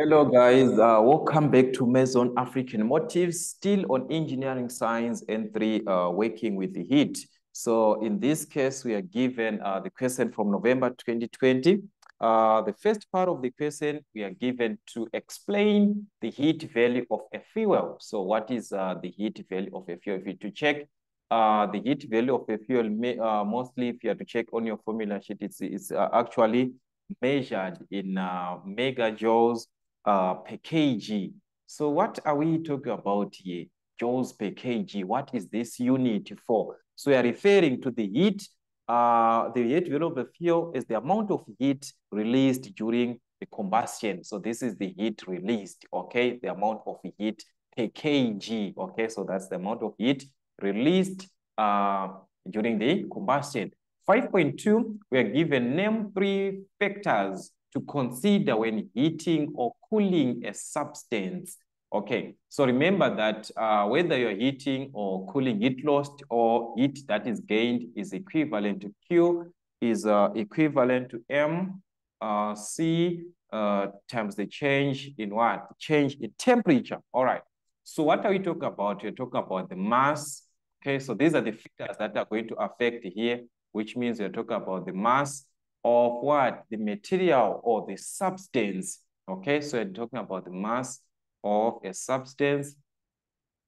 Hello guys, uh, welcome back to Maths Zone African Motives, still on engineering science N3, uh, working with the heat. So in this case, we are given uh, the question from November 2020. Uh, the first part of the question, we are given to explain the heat value of a fuel. So what is uh, the heat value of a fuel? If you to check uh, the heat value of a fuel, may, mostly if you have to check on your formula sheet, it's, it's actually measured in megajoules uh, per kg. So what are we talking about here? Joules per kg. What is this unit for? So we are referring to the heat. Uh, the heat value of the fuel is the amount of heat released during the combustion. So this is the heat released, okay? The amount of heat per kg, okay? So that's the amount of heat released uh, during the combustion. 5.2, we are given name three factors to consider when heating or cooling a substance. Okay, so remember that uh, whether you're heating or cooling heat lost or heat that is gained is equivalent to Q is uh, equivalent to M uh, C uh, times the change in what? Change in temperature. All right. So what are we talking about? We're talking about the mass. Okay, so these are the factors that are going to affect here, which means we're talking about the mass of what? The material or the substance. Okay, so we're talking about the mass of a substance.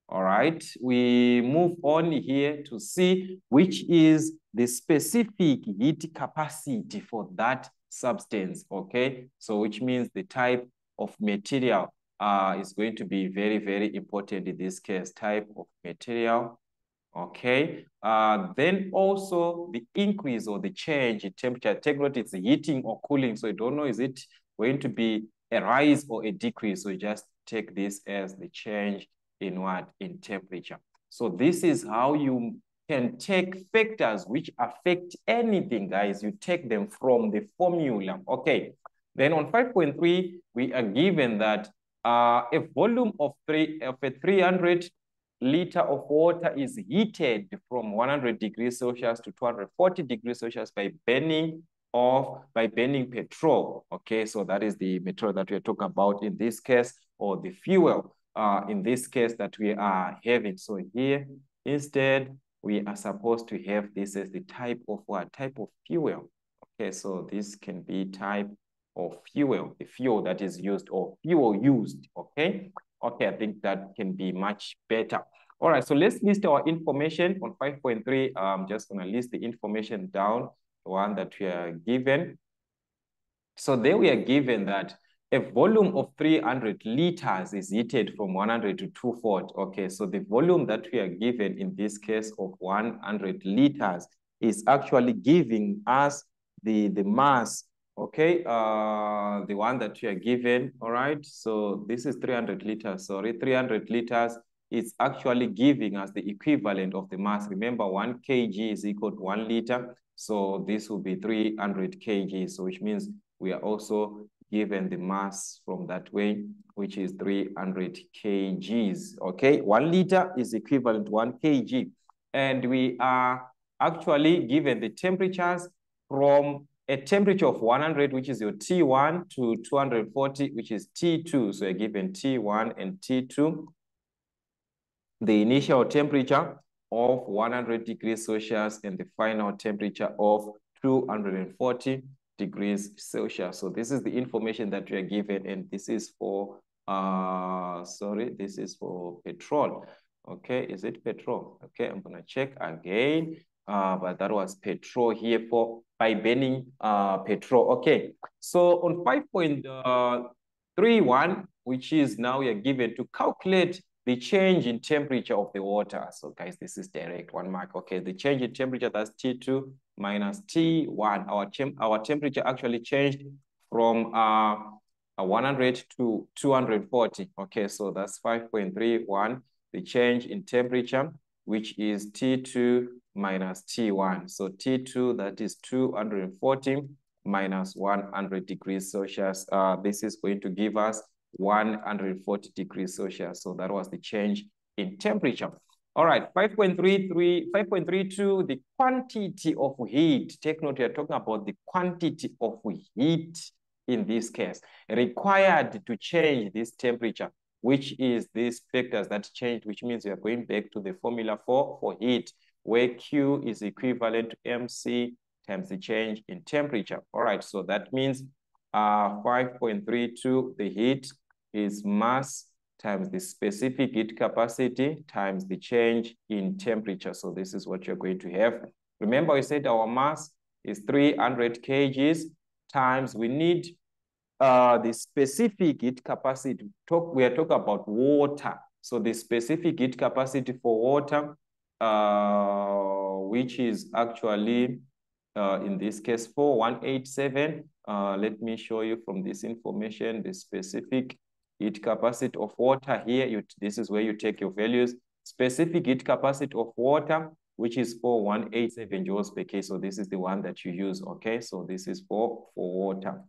All right, we move on here to see which is the specific heat capacity for that substance. Okay, so which means the type of material uh, is going to be very, very important in this case, type of material Okay. Uh, then also the increase or the change in temperature. Take note it's heating or cooling. So you don't know is it going to be a rise or a decrease. So just take this as the change in what? In temperature. So this is how you can take factors which affect anything, guys. You take them from the formula. Okay. Then on 5.3, we are given that uh, a volume of three of a 300 liter of water is heated from 100 degrees Celsius to 240 degrees Celsius by burning of by burning petrol. Okay, so that is the material that we're talking about in this case, or the fuel uh, in this case that we are having. So here, instead, we are supposed to have this as the type of what? Type of fuel. Okay, so this can be type of fuel, the fuel that is used or fuel used, okay? Okay, I think that can be much better. All right, so let's list our information on 5.3. I'm just gonna list the information down, the one that we are given. So there we are given that a volume of 300 liters is heated from 100 to 240. Okay, so the volume that we are given in this case of 100 liters is actually giving us the, the mass Okay, uh, the one that you are given, all right? So this is 300 liters, sorry, 300 liters is actually giving us the equivalent of the mass. Remember, one kg is equal to one liter. So this will be 300 kg, so which means we are also given the mass from that way, which is 300 kgs, okay? One liter is equivalent to one kg. And we are actually given the temperatures from a temperature of 100, which is your T1, to 240, which is T2. So you're given T1 and T2. The initial temperature of 100 degrees Celsius and the final temperature of 240 degrees Celsius. So this is the information that we are given, and this is for, uh, sorry, this is for petrol. Okay, is it petrol? Okay, I'm gonna check again. Uh, but that was petrol here for by burning uh, petrol. Okay, so on 5.31, uh, which is now we are given to calculate the change in temperature of the water. So guys, this is direct one mark. Okay, the change in temperature, that's T2 minus T1. Our, temp our temperature actually changed from uh, 100 to 240. Okay, so that's 5.31, the change in temperature, which is T2 minus T1. So T2, that is 240 minus 100 degrees Celsius. Uh, this is going to give us 140 degrees Celsius. So that was the change in temperature. All right, 5.33, 5.32, the quantity of heat. Take note, we are talking about the quantity of heat in this case, required to change this temperature, which is these factors that changed, which means we are going back to the formula for, for heat, where Q is equivalent to MC times the change in temperature. All right, so that means uh, 5.32, the heat is mass times the specific heat capacity times the change in temperature. So this is what you're going to have. Remember, we said our mass is 300 kgs times we need uh, the specific heat capacity. Talk, we are talking about water. So the specific heat capacity for water, uh, which is actually, uh, in this case, 4187. Uh, let me show you from this information, the specific heat capacity of water here. You, this is where you take your values. Specific heat capacity of water, which is 4187 joules per K. So this is the one that you use, okay? So this is for, for water.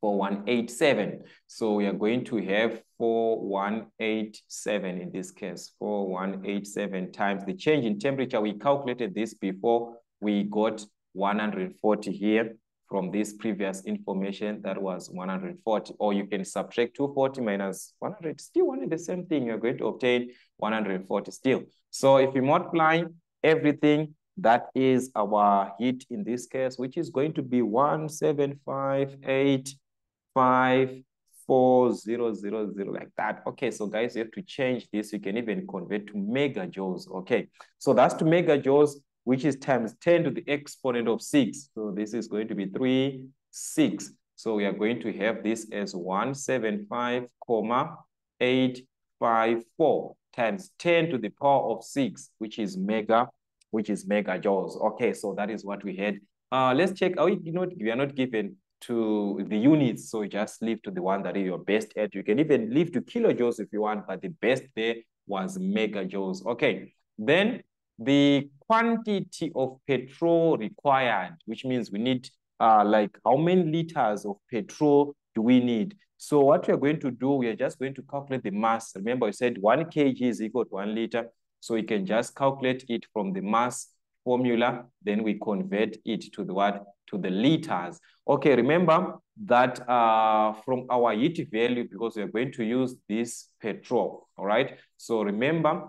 4187. So we are going to have 4187 in this case, 4187 times the change in temperature. We calculated this before we got 140 here from this previous information that was 140. Or you can subtract 240 minus 100, still only the same thing. You're going to obtain 140 still. So if you multiply everything, that is our heat in this case, which is going to be 17585 Four zero zero zero like that. Okay, so guys, you have to change this. You can even convert to megajoules. Okay, so that's to megajoules, which is times 10 to the exponent of 6. So this is going to be 3, 6. So we are going to have this as 175, comma 854 times 10 to the power of 6, which is mega, which is megajoules. Okay, so that is what we had. Uh, let's check. Are we, not? we are not given to the units. So just leave to the one that is you're best at. You can even leave to kilojoules if you want, but the best there was megajoules. Okay, then the quantity of petrol required, which means we need uh, like how many liters of petrol do we need? So what we're going to do, we are just going to calculate the mass. Remember, I said one kg is equal to one liter. So we can just calculate it from the mass formula, then we convert it to the what? To the liters. Okay, remember that uh, from our heat value, because we're going to use this petrol, all right? So remember,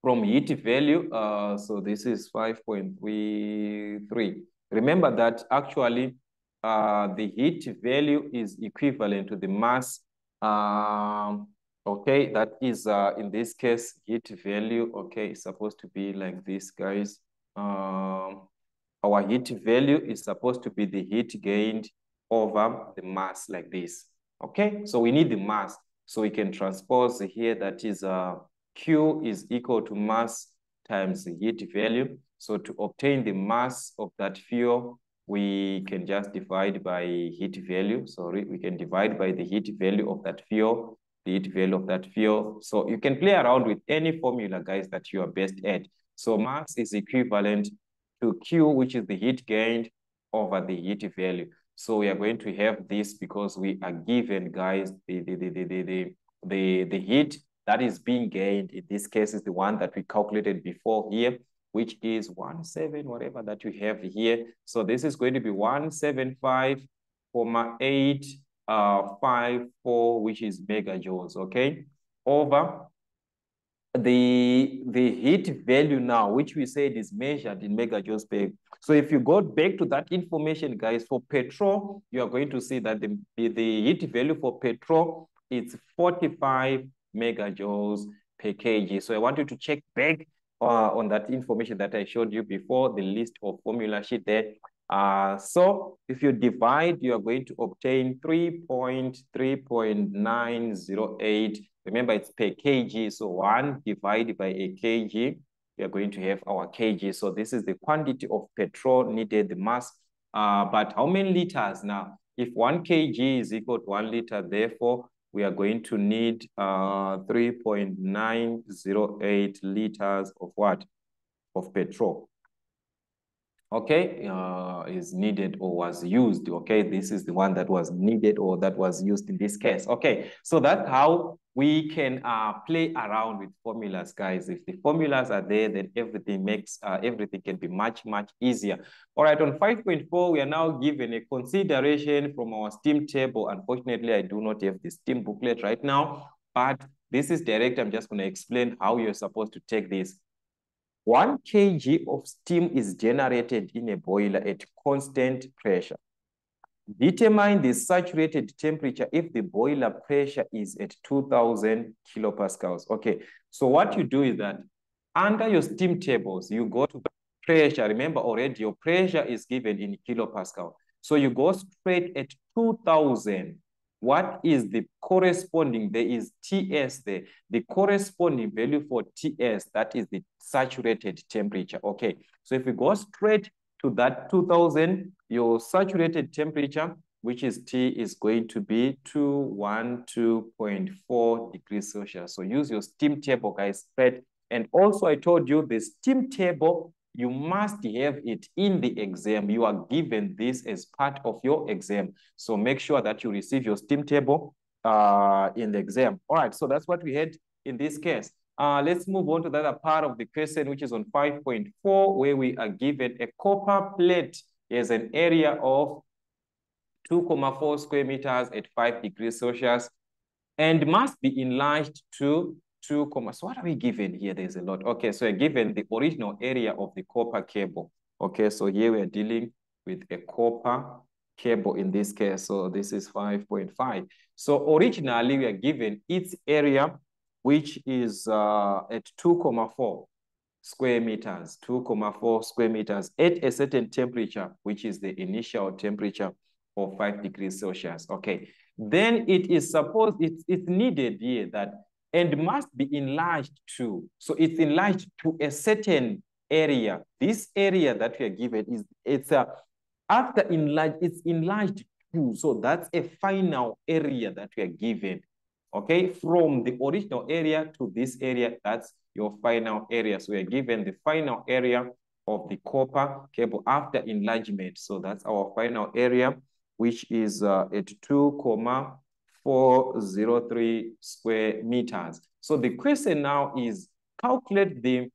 from heat value, uh, so this is 5.33. Remember that actually uh, the heat value is equivalent to the mass um, Okay, that is uh, in this case heat value. Okay, it's supposed to be like this, guys. Um, our heat value is supposed to be the heat gained over the mass like this. Okay, so we need the mass. So we can transpose here that is uh, Q is equal to mass times the heat value. So to obtain the mass of that fuel, we can just divide by heat value. Sorry, we can divide by the heat value of that fuel the heat value of that fuel. So you can play around with any formula, guys, that you are best at. So mass is equivalent to Q, which is the heat gained over the heat value. So we are going to have this because we are given, guys, the, the, the, the, the, the, the heat that is being gained. In this case, is the one that we calculated before here, which is 17, whatever that you have here. So this is going to be 175, comma 8 uh, five, four, which is megajoules, okay? Over the, the heat value now, which we said is measured in megajoules per. So if you go back to that information, guys, for petrol, you are going to see that the, the heat value for petrol is 45 megajoules per kg. So I want you to check back uh, on that information that I showed you before, the list of formula sheet there. Uh, so if you divide, you are going to obtain 3.3.908. Remember, it's per kg. So 1 divided by a kg, we are going to have our kg. So this is the quantity of petrol needed, the mass. Uh, but how many liters now? If 1 kg is equal to 1 liter, therefore, we are going to need uh, 3.908 liters of what? Of petrol. Okay, uh, is needed or was used, okay? This is the one that was needed or that was used in this case, okay? So that's how we can uh, play around with formulas, guys. If the formulas are there, then everything makes, uh, everything can be much, much easier. All right, on 5.4, we are now given a consideration from our STEAM table. Unfortunately, I do not have the STEAM booklet right now, but this is direct. I'm just going to explain how you're supposed to take this. 1 kg of steam is generated in a boiler at constant pressure. Determine the saturated temperature if the boiler pressure is at 2000 kilopascals. Okay, so what you do is that under your steam tables, you go to pressure. Remember already your pressure is given in kilopascal. So you go straight at 2000 what is the corresponding, there is TS there, the corresponding value for TS, that is the saturated temperature. Okay, so if we go straight to that 2000, your saturated temperature, which is T, is going to be 212.4 degrees Celsius. So use your steam table, guys, straight. And also I told you the steam table you must have it in the exam. You are given this as part of your exam. So make sure that you receive your STEAM table uh, in the exam. All right, so that's what we had in this case. Uh, let's move on to the other part of the question, which is on 5.4, where we are given a copper plate as an area of 2.4 square meters at 5 degrees Celsius and must be enlarged to two comma. So what are we given here? There's a lot. Okay, so given the original area of the copper cable. Okay, so here we're dealing with a copper cable in this case. So this is 5.5. So originally we are given its area, which is uh, at 2.4 square meters, 2.4 square meters at a certain temperature, which is the initial temperature of 5 degrees Celsius. Okay, then it is supposed, it's, it's needed here that and must be enlarged to. So it's enlarged to a certain area. This area that we are given is it's a after enlarged, it's enlarged to. So that's a final area that we are given. Okay, from the original area to this area, that's your final area. So we are given the final area of the copper cable after enlargement. So that's our final area, which is uh, at 2, comma 403 square meters. So the question now is calculate the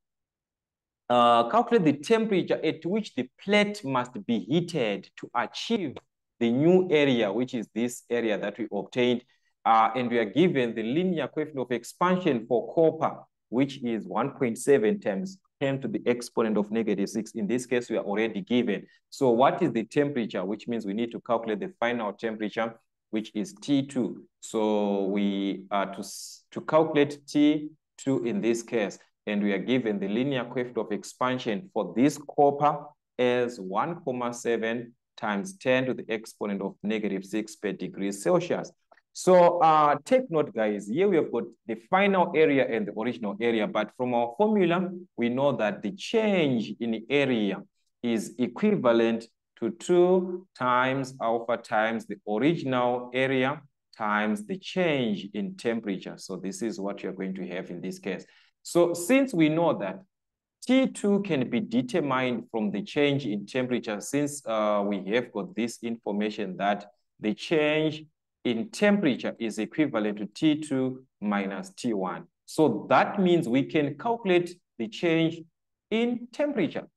uh, calculate the temperature at which the plate must be heated to achieve the new area, which is this area that we obtained. Uh, and we are given the linear coefficient of expansion for copper, which is 1.7 times 10 to the exponent of negative 6. In this case, we are already given. So what is the temperature, which means we need to calculate the final temperature which is T2. So we are to, to calculate T2 in this case, and we are given the linear coefficient of expansion for this copper as 1,7 times 10 to the exponent of negative 6 per degree Celsius. So uh, take note, guys, here we have got the final area and the original area, but from our formula, we know that the change in area is equivalent to 2 times alpha times the original area times the change in temperature. So this is what you're going to have in this case. So since we know that T2 can be determined from the change in temperature, since uh, we have got this information that the change in temperature is equivalent to T2 minus T1. So that means we can calculate the change in temperature.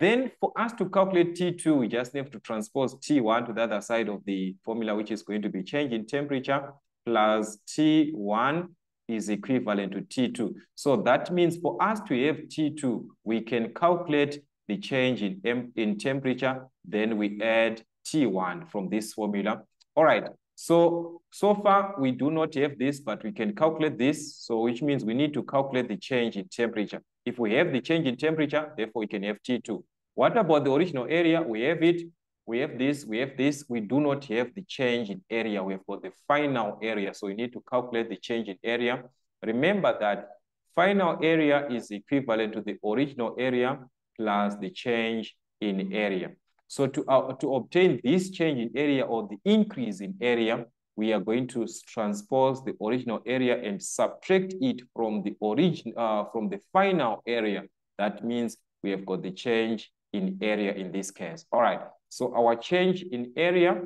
Then for us to calculate T2, we just have to transpose T1 to the other side of the formula, which is going to be change in temperature plus T1 is equivalent to T2. So that means for us to have T2, we can calculate the change in, in temperature, then we add T1 from this formula. All right, so, so far we do not have this, but we can calculate this. So which means we need to calculate the change in temperature. If we have the change in temperature, therefore we can have T2. What about the original area? We have it, we have this, we have this. We do not have the change in area. We have got the final area. So we need to calculate the change in area. Remember that final area is equivalent to the original area plus the change in area. So to, uh, to obtain this change in area or the increase in area, we are going to transpose the original area and subtract it from the origin uh, from the final area. That means we have got the change in area in this case. All right, so our change in area,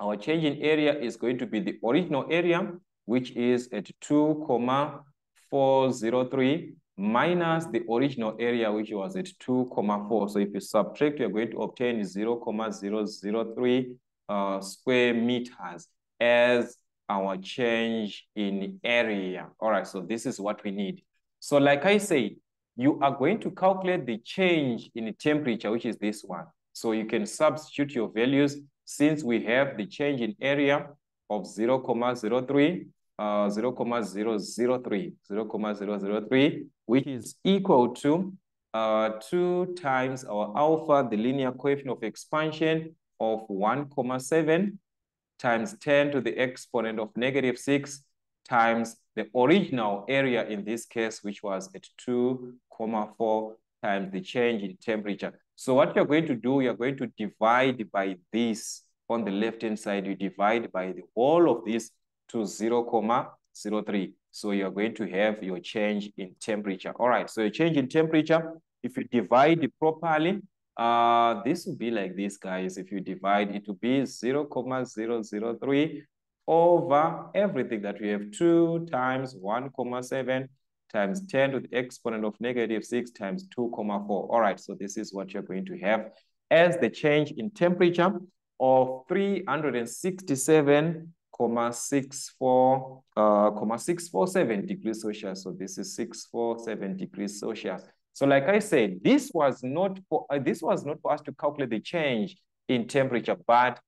our change in area is going to be the original area, which is at 2,403 minus the original area, which was at 2,4. So if you subtract, you're going to obtain 0, 0.003 uh, square meters as our change in area. All right, so this is what we need. So like I said, you are going to calculate the change in temperature, which is this one. So you can substitute your values since we have the change in area of 0, 0.03, uh, 0, 0.003, 0, 0.003, which is equal to uh, 2 times our alpha, the linear coefficient of expansion of 1,7 times 10 to the exponent of negative 6 times the original area in this case, which was at 2,4 times the change in temperature. So what you're going to do, you're going to divide by this on the left-hand side, you divide by the whole of this to 0, comma 0.03. So you're going to have your change in temperature. All right, so your change in temperature, if you divide it properly, uh, this will be like this, guys. If you divide, it will be 0, 0.003 over everything that we have 2 times 1,7 times 10 to the exponent of negative 6 times 2,4. All right, so this is what you're going to have as the change in temperature of 367,64 uh, 647 degrees Celsius. So this is 647 degrees Celsius. So like I said, this was not for uh, this was not for us to calculate the change in temperature, but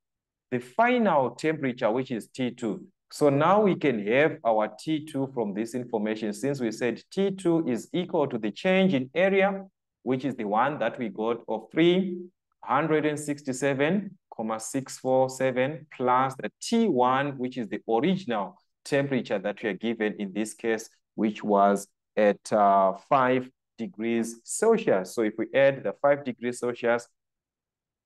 the final temperature, which is T2. So now we can have our T2 from this information since we said T2 is equal to the change in area, which is the one that we got of 367,647 plus the T1, which is the original temperature that we are given in this case, which was at uh, 5 degrees Celsius. So if we add the 5 degrees Celsius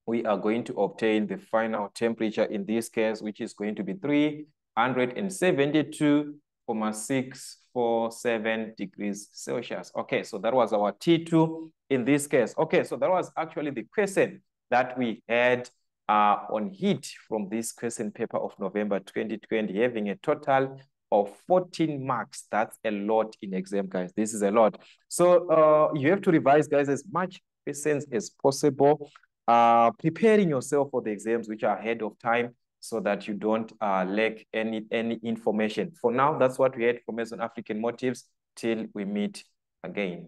we are going to obtain the final temperature in this case, which is going to be 372.647 degrees Celsius. Okay, so that was our T2 in this case. Okay, so that was actually the question that we had uh, on heat from this question paper of November 2020, having a total of 14 marks. That's a lot in exam, guys. This is a lot. So uh, you have to revise, guys, as much questions as possible uh, preparing yourself for the exams which are ahead of time so that you don't uh, lack any, any information. For now, that's what we had for Maths Zone African Motives till we meet again.